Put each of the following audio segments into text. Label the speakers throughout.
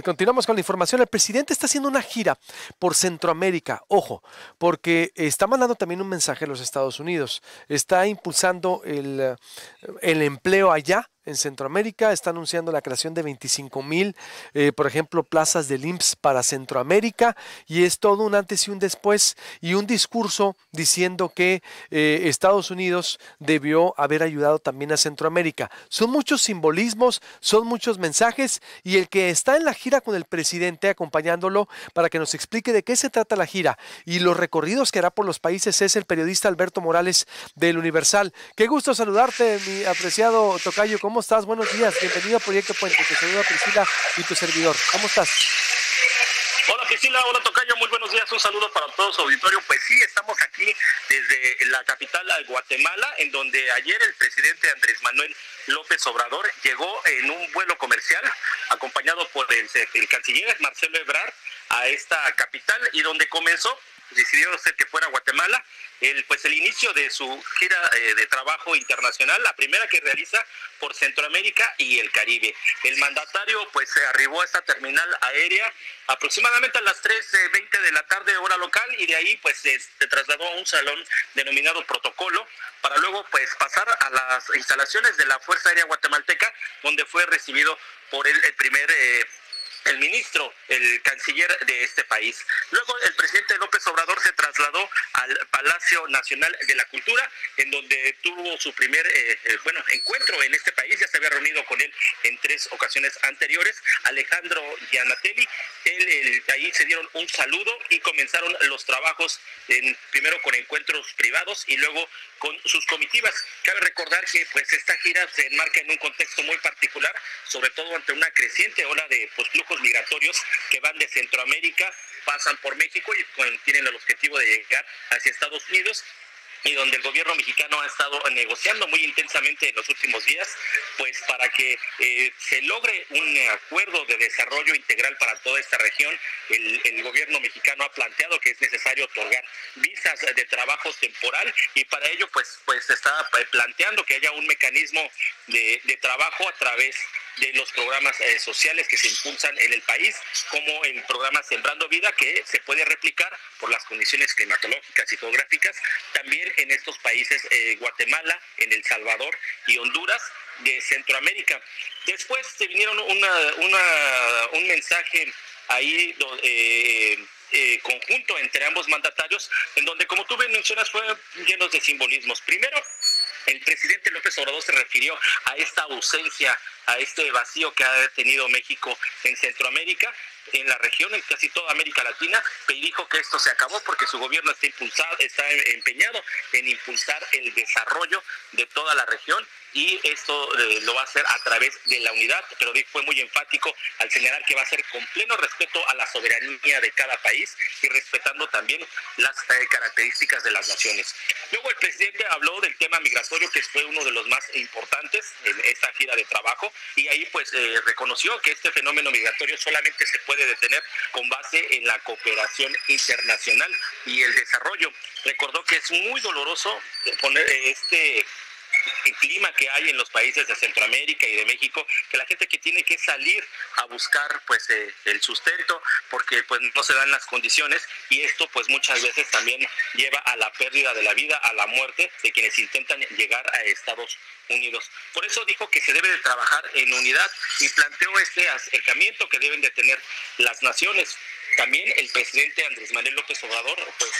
Speaker 1: Continuamos con la información. El presidente está haciendo una gira por Centroamérica. Ojo, porque está mandando también un mensaje a los Estados Unidos. Está impulsando el, el empleo allá en Centroamérica. Está anunciando la creación de 25 mil, eh, por ejemplo, plazas del IMSS para Centroamérica. Y es todo un antes y un después. Y un discurso diciendo que eh, Estados Unidos debió haber ayudado también a Centroamérica. Son muchos simbolismos, son muchos mensajes. Y el que está en la gira con el presidente acompañándolo para que nos explique de qué se trata la gira y los recorridos que hará por los países es el periodista Alberto Morales del Universal. Qué gusto saludarte, mi apreciado Tocayo. ¿Cómo estás? Buenos días. Bienvenido a Proyecto Puente. Te saluda Priscila y tu servidor. ¿Cómo estás?
Speaker 2: Hola Priscila, hola Tocayo, muy buenos días, un saludo para todo su auditorio. Pues sí, estamos aquí desde la capital de Guatemala, en donde ayer el presidente Andrés Manuel López Obrador llegó en un vuelo comercial acompañado por el, el canciller Marcelo Ebrard a esta capital y donde comenzó decidió ser que fuera Guatemala el, pues el inicio de su gira eh, de trabajo internacional, la primera que realiza por Centroamérica y el Caribe. El mandatario pues se arribó a esta terminal aérea aproximadamente a las 3.20 de la tarde hora local y de ahí pues se, trasladó a un salón denominado protocolo para luego pues pasar a las instalaciones de la Fuerza Aérea Guatemalteca donde fue recibido por el, primer eh, el ministro, el canciller de este país. Luego el presidente López Obrador se trasladó al Palacio Nacional de la Cultura, en donde tuvo su primer eh, eh, bueno encuentro en este país. Ya se había reunido con él en tres ocasiones anteriores. Alejandro Gianatelli, él, ahí se dieron un saludo y comenzaron los trabajos en, primero con encuentros privados y luego con sus comitivas. Cabe recordar que pues esta gira se enmarca en un contexto muy particular, sobre todo ante una creciente ola de pues, migratorios que van de Centroamérica, pasan por México y tienen el objetivo de llegar hacia Estados Unidos y donde el gobierno mexicano ha estado negociando muy intensamente en los últimos días, pues para que eh, se logre un acuerdo de desarrollo integral para toda esta región. El, gobierno mexicano ha planteado que es necesario otorgar visas de trabajo temporal y para ello pues, pues está planteando que haya un mecanismo de, de trabajo a través de los programas eh, sociales que se impulsan en el país, como el programa Sembrando Vida, que se puede replicar por las condiciones climatológicas y geográficas, también en estos países, eh, Guatemala, en El Salvador y Honduras de Centroamérica. Después se vinieron una, un mensaje ahí eh, conjunto entre ambos mandatarios, en donde, como tú bien mencionas, fue llenos de simbolismos. Primero, el presidente López Obrador se refirió a esta ausencia, a este vacío que ha tenido México en Centroamérica en la región, en casi toda América Latina, y dijo que esto se acabó porque su gobierno está impulsado, está empeñado en impulsar el desarrollo de toda la región y esto eh, lo va a hacer a través de la unidad, pero fue muy enfático al señalar que va a ser con pleno respeto a la soberanía de cada país y respetando también las eh, características de las naciones. Luego el presidente habló del tema migratorio, que fue uno de los más importantes en esta gira de trabajo, y ahí pues eh, reconoció que este fenómeno migratorio solamente se puede detener con base en la cooperación internacional y el desarrollo. Recordó que es muy doloroso poner este el clima que hay en los países de Centroamérica y de México, que la gente que tiene que salir a buscar pues eh, el sustento porque pues no se dan las condiciones y esto pues muchas veces también lleva a la pérdida de la vida, a la muerte de quienes intentan llegar a Estados Unidos. Por eso dijo que se debe de trabajar en unidad y planteó este acercamiento que deben de tener las naciones. También el presidente Andrés Manuel López Obrador pues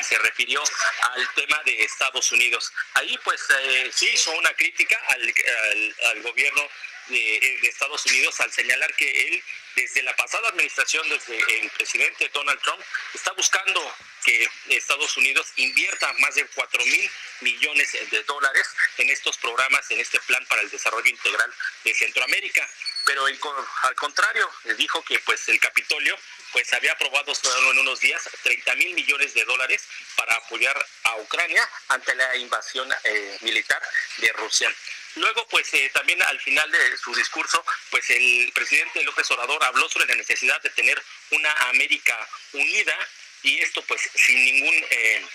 Speaker 2: se refirió al tema de Estados Unidos. Ahí pues eh, sí hizo una crítica al, gobierno de, Estados Unidos al señalar que él desde la pasada administración, desde el presidente Donald Trump, está buscando que Estados Unidos invierta más de 4 mil millones de dólares en estos programas, en este plan para el desarrollo integral de Centroamérica. Pero al contrario, dijo que pues el Capitolio pues había aprobado en unos días 30 mil millones de dólares para apoyar a Ucrania ante la invasión eh, militar de Rusia. Luego, pues eh, también al final de su discurso, pues el presidente López Obrador habló sobre la necesidad de tener una América unida y esto pues sin ningún... Eh,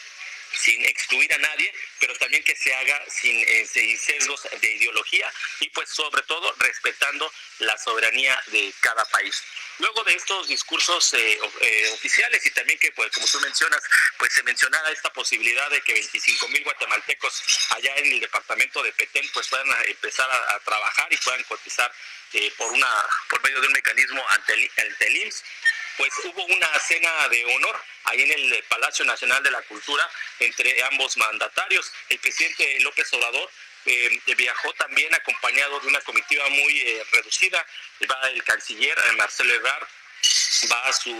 Speaker 2: sin excluir a nadie, pero también que se haga sin, eh, sesgos de ideología y pues sobre todo respetando la soberanía de cada país. Luego de estos discursos eh, eh, oficiales y también que, pues, como tú mencionas, pues se mencionara esta posibilidad de que 25 mil guatemaltecos allá en el departamento de Petén pues puedan empezar a, trabajar y puedan cotizar eh, por una por medio de un mecanismo ante el, ante el IMSS, pues hubo una cena de honor ahí en el Palacio Nacional de la Cultura entre ambos mandatarios. El presidente López Obrador eh, viajó también acompañado de una comitiva muy eh, reducida. Va el canciller eh, Marcelo Ebrard, va su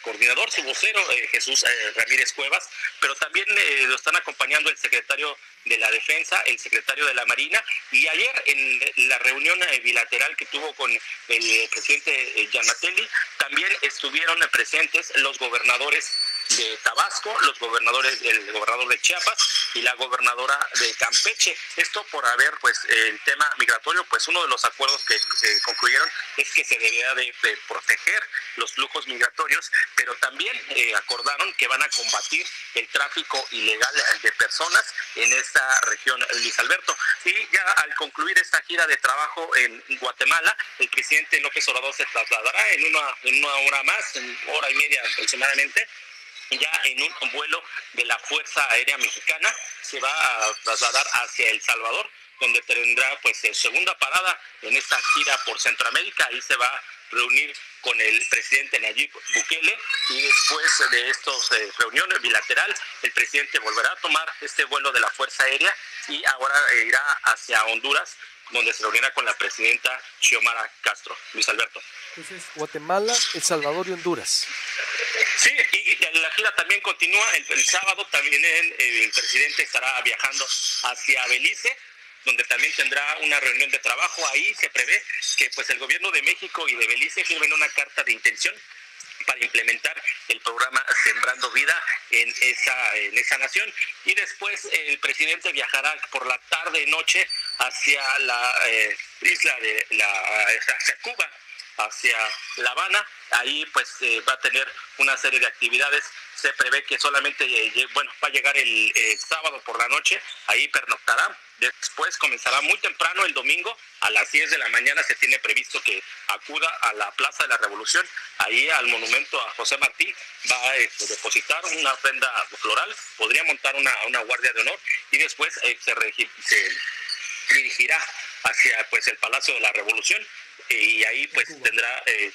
Speaker 2: coordinador, su vocero, Jesús Ramírez Cuevas, pero también lo están acompañando el secretario de la Defensa, el secretario de la Marina, y ayer en la reunión bilateral que tuvo con el presidente Yanatelli, también estuvieron presentes los gobernadores de Tabasco, los gobernadores, el gobernador de Chiapas y la gobernadora de Campeche. Esto por haber, pues, el tema migratorio, pues uno de los acuerdos que concluyeron es que se debía de, proteger los flujos migratorios, pero también eh, acordaron que van a combatir el tráfico ilegal de personas en esta región, Luis Alberto. Y ya al concluir esta gira de trabajo en Guatemala, el presidente López Obrador se trasladará en una, en una hora más, en hora y media aproximadamente, ya en un vuelo de la Fuerza Aérea Mexicana, se va a trasladar hacia El Salvador, donde tendrá pues segunda parada en esta gira por Centroamérica, ahí se va a reunir con el presidente Nayib Bukele y después de estas eh, reuniones bilaterales el presidente volverá a tomar este vuelo de la Fuerza Aérea y ahora eh, irá hacia Honduras donde se reunirá con la presidenta Xiomara Castro. Luis Alberto.
Speaker 1: Entonces, Guatemala, El Salvador y Honduras.
Speaker 2: Sí, y la gira también continúa. El, sábado también el, presidente estará viajando hacia Belice, donde también tendrá una reunión de trabajo. Ahí se prevé que pues el gobierno de México y de Belice firmen una carta de intención para implementar el programa Sembrando Vida en esa, en esa nación. Y después el presidente viajará por la tarde noche hacia la eh, isla de la hacia Cuba, hacia La Habana. Ahí pues eh, va a tener una serie de actividades. Se prevé que solamente, eh, bueno, va a llegar el sábado por la noche, ahí pernoctará Después comenzará muy temprano el domingo, a las 10 de la mañana se tiene previsto que acuda a la Plaza de la Revolución, ahí al monumento a José Martí, va a este, depositar una ofrenda floral, podría montar una, guardia de honor y después eh, se, dirigirá hacia pues el Palacio de la Revolución y ahí pues tendrá eh,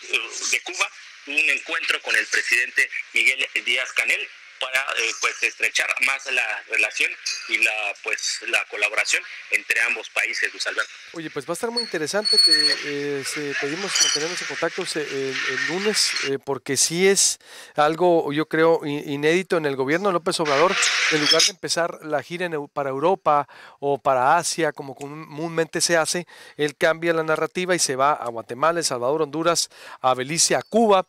Speaker 2: de Cuba un encuentro con el presidente Miguel Díaz Canel para eh, pues estrechar más la relación y la pues la colaboración entre ambos países, Luis Alberto.
Speaker 1: Oye, pues va a estar muy interesante que eh, pedimos mantenernos en contacto el, lunes eh, porque sí es algo yo creo inédito en el gobierno López Obrador en lugar de empezar la gira para Europa o para Asia como comúnmente se hace, él cambia la narrativa y se va a Guatemala, El Salvador, Honduras, a Belice, a Cuba,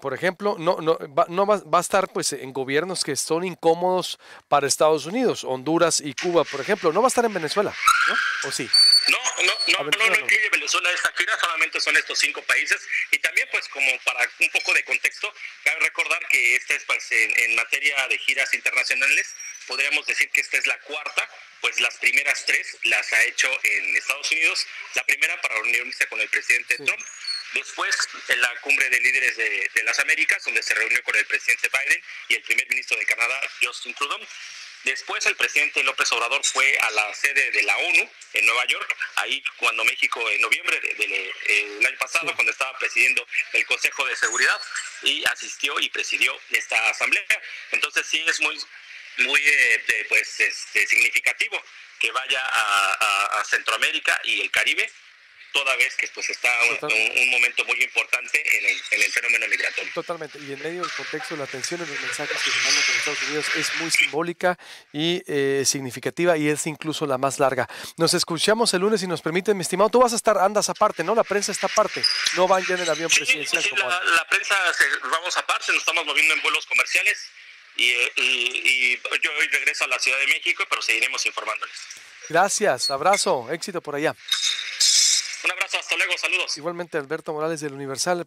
Speaker 1: por ejemplo, no no va, no va, va a estar pues en gobierno gobiernos que son incómodos para Estados Unidos, Honduras y Cuba, por ejemplo. No va a estar en Venezuela, ¿no? ¿O sí?
Speaker 2: No, no, no, no, no incluye Venezuela esta gira, solamente son estos cinco países. Y también, pues, como para un poco de contexto, cabe recordar que esta es, pues, en, en materia de giras internacionales, podríamos decir que esta es la cuarta, pues las primeras tres las ha hecho en Estados Unidos. La primera para reunirse con el presidente Trump Después, en la cumbre de líderes de, las Américas, donde se reunió con el presidente Biden y el primer ministro de Canadá, Justin Trudeau. Después el presidente López Obrador fue a la sede de la ONU en Nueva York, ahí cuando México en noviembre del año pasado, cuando estaba presidiendo el Consejo de Seguridad, y asistió y presidió esta asamblea. Entonces sí es muy, muy eh, pues, este, significativo que vaya a Centroamérica y el Caribe toda vez que pues está un, momento muy importante en el, en el, fenómeno migratorio.
Speaker 1: Totalmente, y en medio del contexto, la atención en los mensajes que se mandan con Estados Unidos es muy simbólica y eh, significativa y es incluso la más larga. Nos escuchamos el lunes y nos permiten, mi estimado, tú vas a estar, andas aparte, ¿no? La prensa está aparte, no van ya en el avión presidencial.
Speaker 2: Sí, la, la, prensa vamos aparte, nos estamos moviendo en vuelos comerciales. Y, y, yo hoy regreso a la Ciudad de México, pero seguiremos informándoles.
Speaker 1: Gracias, abrazo, éxito por allá.
Speaker 2: Un abrazo, hasta luego, saludos.
Speaker 1: Igualmente Alberto Morales del Universal.